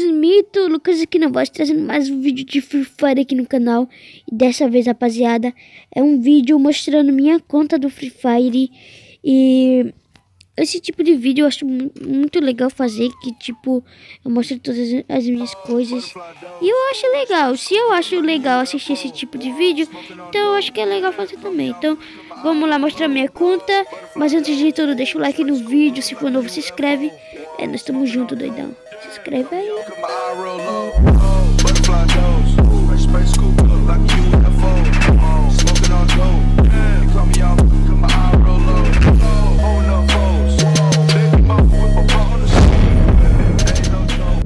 Mito, Lucas aqui na voz, trazendo mais um vídeo de Free Fire aqui no canal. E dessa vez, rapaziada, é um vídeo mostrando minha conta do Free Fire. E esse tipo de vídeo eu acho muito legal fazer, que tipo, eu mostro todas as minhas coisas. E eu acho legal, se eu acho legal assistir esse tipo de vídeo, então eu acho que é legal fazer também. Então, vamos lá mostrar minha conta. Mas antes de tudo, deixa o like no vídeo, se for novo, se inscreve. É, nós estamos juntos, doidão. Se inscreve aí.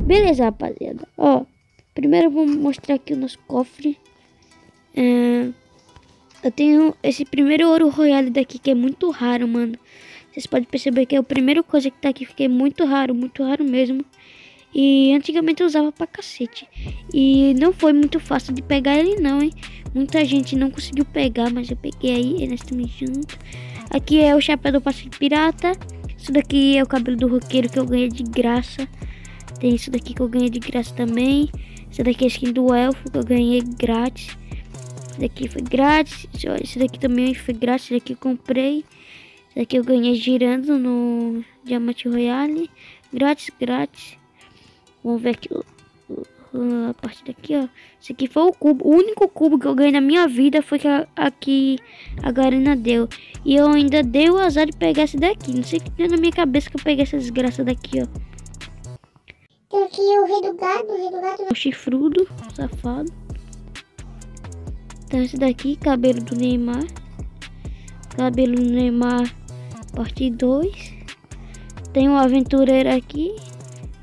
Beleza, rapaziada. Ó, primeiro vamos mostrar aqui o nosso cofre. É, eu tenho esse primeiro ouro royale daqui que é muito raro, mano. Vocês podem perceber que é a primeira coisa que tá aqui, que é muito raro, muito raro mesmo. E antigamente eu usava pra cacete. E não foi muito fácil de pegar ele não, hein. Muita gente não conseguiu pegar, mas eu peguei aí nós estamos juntos. Aqui é o chapéu do passe pirata. Isso daqui é o cabelo do roqueiro que eu ganhei de graça. Tem isso daqui que eu ganhei de graça também. Isso daqui é a skin do elfo que eu ganhei grátis. Isso daqui foi grátis. Isso daqui também foi grátis. Isso daqui eu comprei. Isso daqui eu ganhei girando no Diamante Royale. Grátis, grátis. Vamos ver aqui a parte daqui, ó. Esse aqui foi o cubo. O único cubo que eu ganhei na minha vida foi que a, a que a Garena deu. E eu ainda dei o azar de pegar esse daqui. Não sei o que deu na minha cabeça que eu peguei essa desgraça daqui, ó. Tem aqui o rei do gado, o rei do gado. O chifrudo, safado. Então esse daqui, cabelo do Neymar. Cabelo do Neymar parte 2. Tem um aventureiro aqui.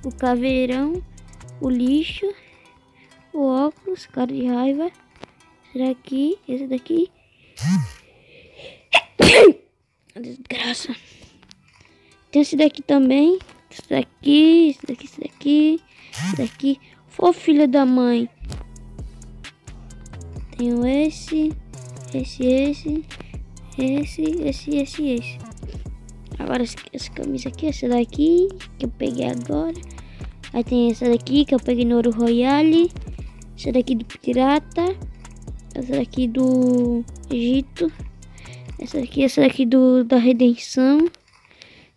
O caveirão. O lixo. O óculos, cara de raiva. Será que esse daqui? Desgraça. Tem esse daqui também. Esse daqui, esse daqui, esse daqui. Esse daqui. Ô filha da mãe. Tenho esse. Esse, esse. Esse, esse, esse, esse. Agora essa camisa aqui, essa daqui que eu peguei agora. Aí tem essa daqui que eu peguei no Ouro Royale. Essa daqui do Pirata. Essa daqui do Egito. Essa daqui, essa daqui do da Redenção.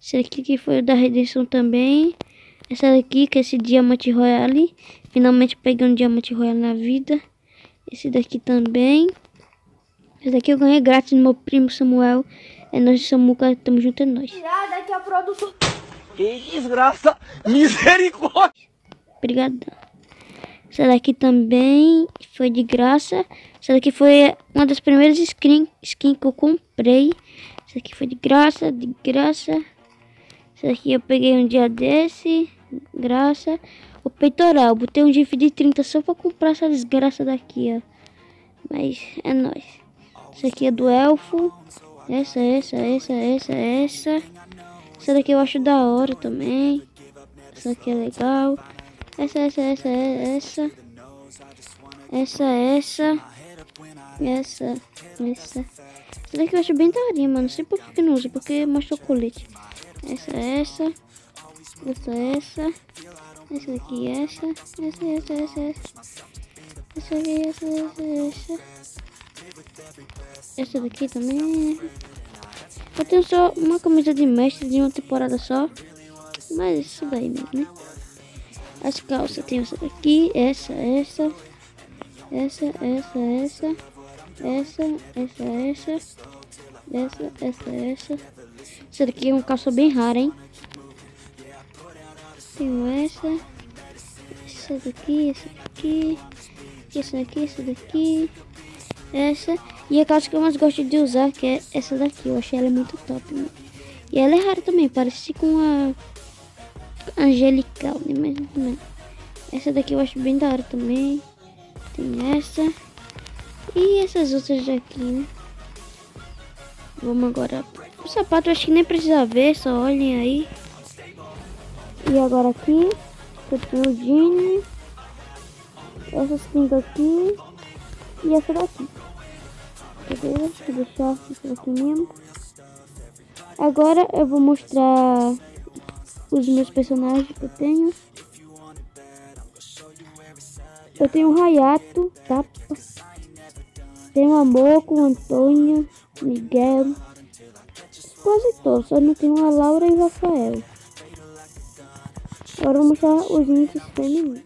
Essa daqui que foi da Redenção também. Essa daqui que é esse Diamante Royale. Finalmente peguei um Diamante Royale na vida. Esse daqui também. Esse daqui eu ganhei grátis no meu primo Samuel. É nós Samuca, tamo junto, é nós. Daqui a produção. Que desgraça! Misericórdia! Obrigadão. Essa daqui também foi de graça. Essa daqui foi uma das primeiras skins skin que eu comprei. Essa aqui foi de graça, de graça. Essa daqui eu peguei um dia desse, graça. O peitoral, botei um GIF de 30 só pra comprar essa desgraça daqui, ó. Mas é nóis. Essa aqui é do elfo. Essa, essa, essa, essa, essa. Essa daqui eu acho da hora também. Essa aqui é legal. Essa, essa, essa, essa. Essa, essa. Essa, essa. Essa daqui eu acho bem daorinha, mano. Não sei por que não uso, porque mostra o colete. Essa, essa. Essa, essa. Essa daqui, essa. Essa, essa, essa, essa. Essa aqui, essa, essa, essa. Essa daqui também. Eu tenho só uma camisa de mestre de uma temporada só. Mas isso daí mesmo, né? As calças tem essa daqui, essa, essa. Essa, essa, essa. Essa, essa, essa. Essa, essa, essa. Essa daqui é uma calça bem rara, hein? Tenho essa. Essa daqui, essa daqui. Essa daqui, essa daqui. Essa. E a calça que eu mais gosto de usar, que é essa daqui. Eu achei ela muito top, mano. E ela é rara também, parece com a angelical, né? Mas, essa daqui eu acho bem da hora também. Tem essa. E essas outras daqui, né? Vamos agora. O sapato eu acho que nem precisa ver, só olhem aí. E agora aqui, eu tenho o Gini. Essas skin daqui. E essa daqui. Beleza? Vou deixar aqui mesmo. Agora eu vou mostrar os meus personagens que eu tenho. Eu tenho o Rayato, Tapa. Tenho Amor com Antônio, Miguel. Quase todos, só não tenho a Laura e o Rafael. Agora eu vou mostrar os índices femininos.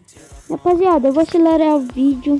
Rapaziada, eu vou acelerar o vídeo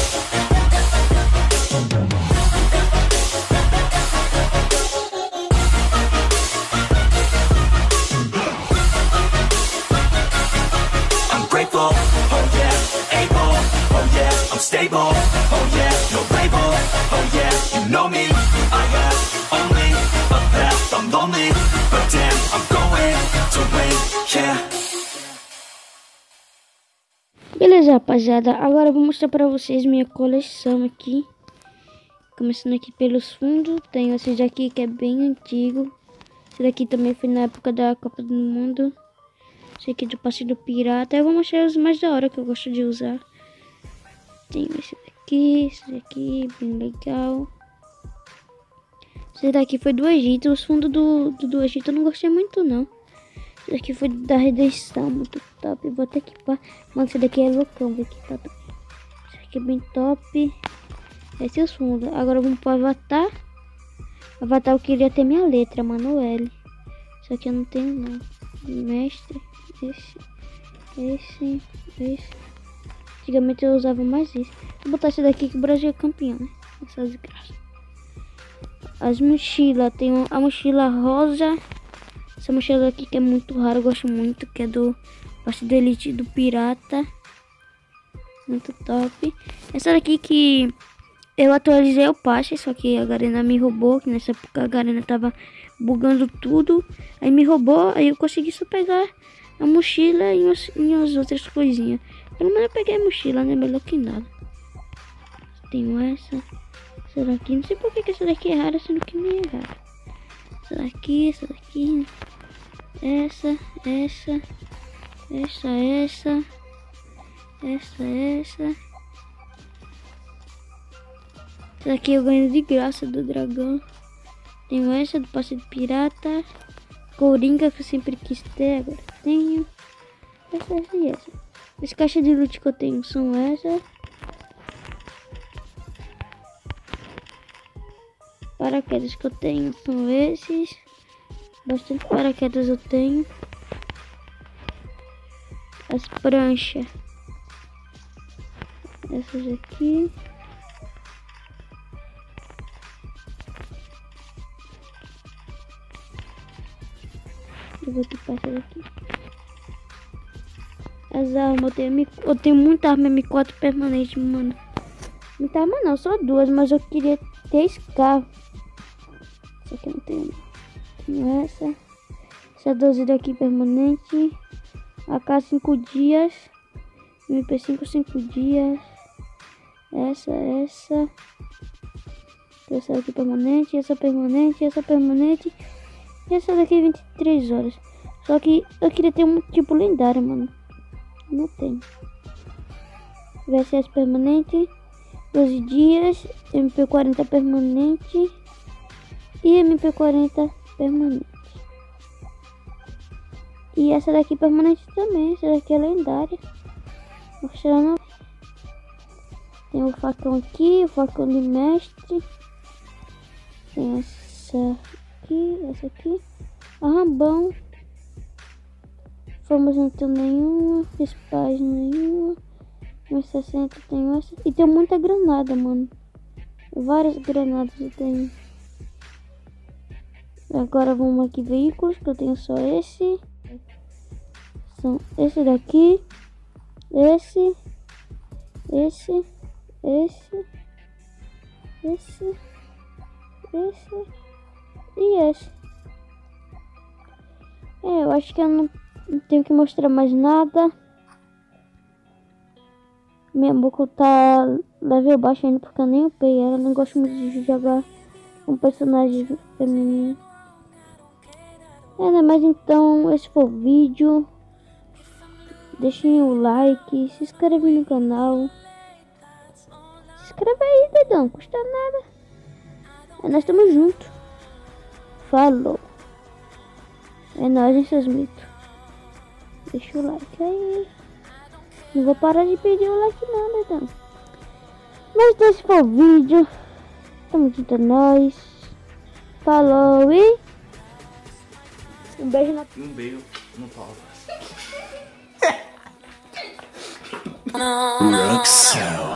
Beleza, rapaziada, agora eu vou mostrar pra vocês minha coleção aqui. Começando aqui pelos fundos, tem esse daqui que é bem antigo. Esse daqui também foi na época da Copa do Mundo. Esse aqui do passe do pirata. Eu vou mostrar os mais da hora que eu gosto de usar. Tem esse daqui, esse daqui, bem legal. Esse daqui foi do Egito. Os fundos do, do, do Egito eu não gostei muito, não. Esse daqui foi da redenção, muito top. Vou até equipar. Mano, esse daqui é loucão, vou equipar. Esse aqui é bem top. Esse é os fundos. Agora vamos pro Avatar. Avatar eu queria ter minha letra, Manuel. Só que eu não tenho, não. Mestre, esse, esse, esse. Antigamente eu usava mais isso. Vou botar esse daqui que o Brasil é campeão, né? Essas graças. As mochilas. Tem a mochila rosa. Essa mochila aqui que é muito rara. Eu gosto muito. Que é do parte do Elite do Pirata. Muito top. Essa daqui que eu atualizei o passe. Só que a Garena me roubou. Que nessa época a Garena tava bugando tudo. Aí me roubou. Aí eu consegui só pegar a mochila e as, e as outras coisinhas. Pelo menos eu peguei a mochila, né? Melhor que nada. Tenho essa. Essa daqui. Não sei por que, essa daqui é rara, sendo que não é rara. Essa daqui, essa daqui. Essa, essa. Essa, essa. Essa, essa. Essa daqui eu ganho de graça do dragão. Tenho essa do passe de pirata. Coringa que eu sempre quis ter, agora tenho. Essa, essa e essa. As caixas de loot que eu tenho são essas. Paraquedas que eu tenho são esses. Bastante paraquedas eu tenho. As pranchas. Essas aqui. Eu vou equipar essas aqui. As armas, eu tenho, eu tenho muita arma M4 permanente, mano. Muita arma não, só duas, mas eu queria ter carros. Só que não tenho. Tenho essa. 12 daqui permanente. AK 5 dias. MP5 5 dias. Essa, essa. Essa daqui permanente, essa permanente, essa permanente. E essa daqui 23 horas. Só que eu queria ter um tipo lendário, mano. Não tem. VSS permanente. 12 dias. MP40 permanente. E MP40 permanente. E essa daqui permanente também. Essa daqui é lendária. Mostrando. Tem o facão aqui. O facão de mestre. Tem essa aqui. Essa aqui. Arrambão. Formas não tenho nenhuma. Espais nenhuma. 60 tem essa. E tem muita granada, mano. Várias granadas eu tenho. Agora vamos aqui veículos, que eu tenho só esse. São esse daqui. Esse. Esse. Esse. Esse. Esse. E esse. É, eu acho que eu não não tenho que mostrar mais nada. Minha boca tá level baixo ainda porque eu nem upei ela. Não gosto muito de jogar com personagem feminino. Né? Mas então, esse foi o vídeo. Deixem o like, se inscreve no canal. Se inscreve aí, dedão, custa nada. É, nós estamos juntos. Falou. É nóis, hein, seus mitos. Deixa o like aí. Não vou parar de pedir o like não, dedão. Mas esse foi o vídeo. Tamo junto, é nóis. Falou e... Um beijo na... E um beijo no pau. Roxelle.